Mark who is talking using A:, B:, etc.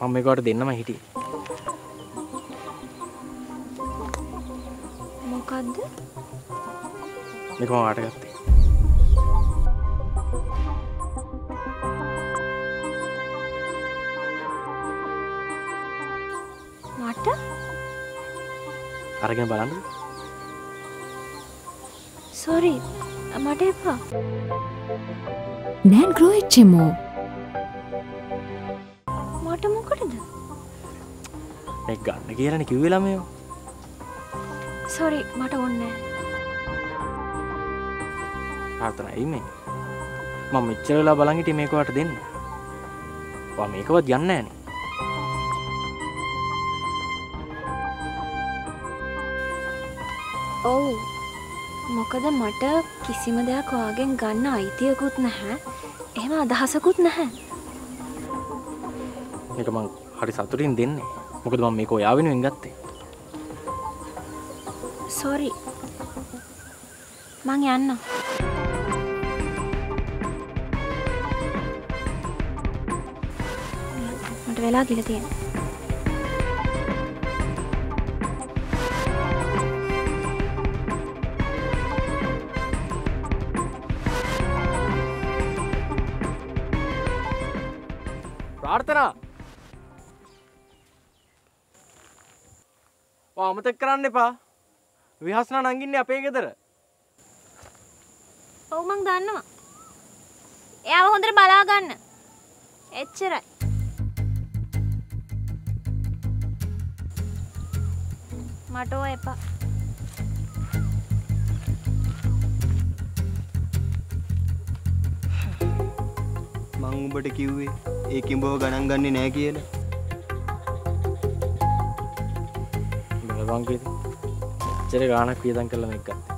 A: මම මේකට දෙන්නම හිටියේ.
B: මොකක්ද
A: මේක මම වාට ගත්තේ.
B: මට
A: අරගෙන බලන්න.
B: සොරි මට එපා
C: නෑන් ග්‍රෝයිච්චෙමෝ
B: මට
A: මේ ගන්න කියලන කිව්වේ ළමයෝ.
B: සොරි මට ඔන්න
A: ඇයි මේ? මම මෙච්චර වෙලා බලන් හිටියේ මේක වට දෙන්න. මේකවත් යන්නේ නැහනේ.
B: ඔව් මොකද මට කිසිම දෙයක් ඔයාගෙන් ගන්න අයිතියකුත් නැහැ එහෙම අදහසකුත් නැහැ
A: මේක මං හරි සතුටින් දෙන්නේ. මොකද මම මේක ඔයා වෙනුවෙන් ගත්තේ.
B: සොරි මං යන්න මට වෙලා ගිල තියෙන
A: ප්‍රාර්ථනා. අමතක කරන්න එපා. විහස්නා නංගින්නේ අපේ ගෙදර.
B: ඔව් මං දන්නවා. එයාව හොඳට බලා ගන්න. එච්චරයි. මට ඕ එපා.
D: මං උඹට කිව්වේ ඒ කිඹව ගණන් ගන්නේ නෑ කියලා
A: බලපං කීද? එච්චර ගාණක් වියදම් කළා මේක ගත්තේ.